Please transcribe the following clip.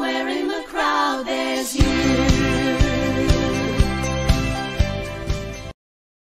wearing